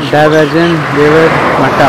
diversion देवर मटा